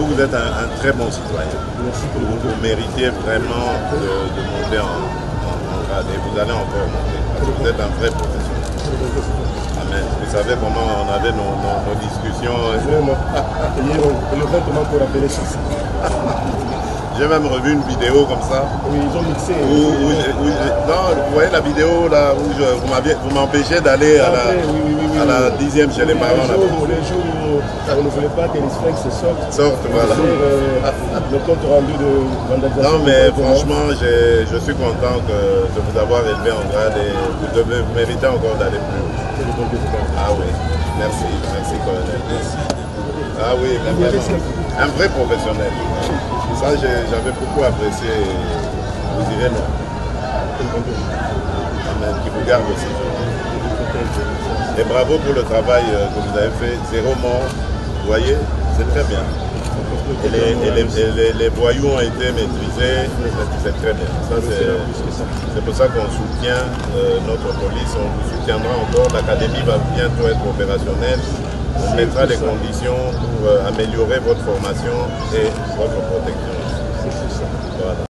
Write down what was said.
vous, êtes un, très bon citoyen. Vous, méritez vraiment de, monter en, grade et vous allez encore monter. Parce que vous êtes un vrai professionnel. Amen. Vous savez comment on avait nos, discussions. Vraiment. Hier, on le pour appeler. J'ai même revu une vidéo comme ça. Oui, ils ont mixé. Où, non, vous voyez la vidéo là où je- vous m'empêchez d'aller à la, oui, à dixième chez les parents. Les jours, les jours où on ne voulait pas que les sphinx sortent. Sorte, voilà. Sur euh, le compte rendu de vandalisation. Non, mais franchement, je suis content que- de vous avoir élevé en grade et vous, devez, vous méritez encore d'aller plus haut. Ah oui, merci, merci colonel. Ah oui, mais vraiment, un vrai professionnel. Ça, j'avais beaucoup apprécié. Vous direz non. Amen, qui vous garde aussi. Et bravo pour le travail euh, que vous avez fait. Zéro mort, vous voyez, c'est très bien. Et les, et les- et les- les voyous ont été maîtrisés, c'est très bien. C'est pour ça qu'on soutient euh, notre police, on vous soutiendra encore. L'académie va bientôt être opérationnelle. On mettra les conditions pour euh, améliorer votre formation et votre protection. Voilà.